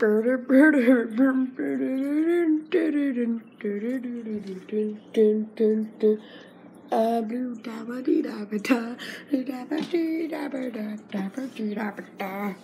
A blue dabba dee dabba da, dee dabba dee dabba da, dabba dee dabba da.